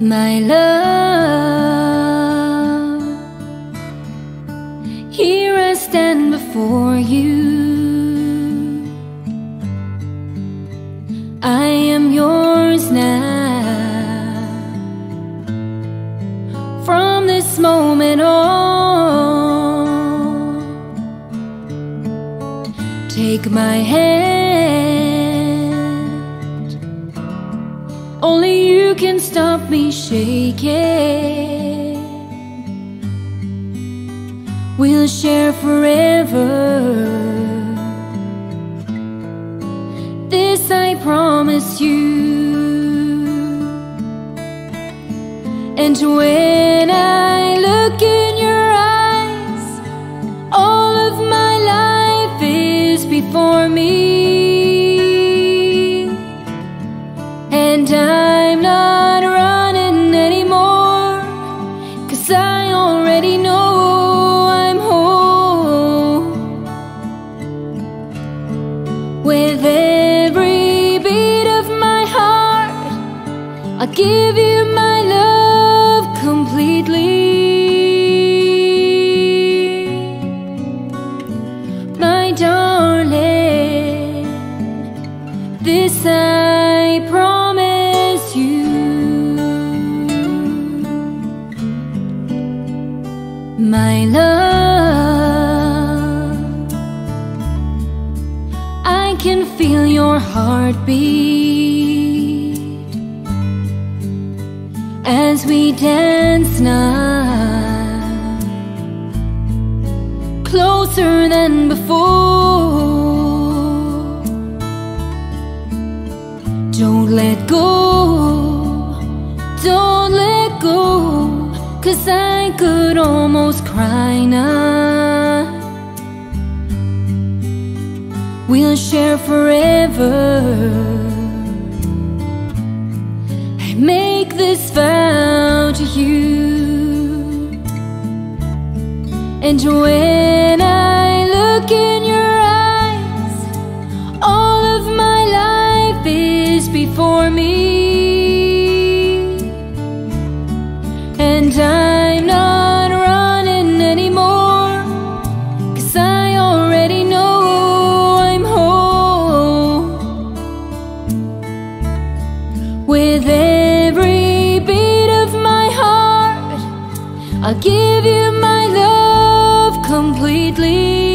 My love, here I stand before you. I am yours now. From this moment on, take my hand. Only you can stop me shaking. We'll share forever. This I promise you. And when I look in your eyes, all of my life is before me. And I'm not running anymore, cause I already know I'm home. With every beat of my heart, I'll give you my love completely. My darling, this I promise you. My love, I can feel your heartbeat as we dance now, closer than before. Don't let go, don't let go Cause I could almost cry now. We'll share forever. I make this vow to you. And when I look in your eyes All of my life is before me. With every beat of my heart, I'll give you my love completely.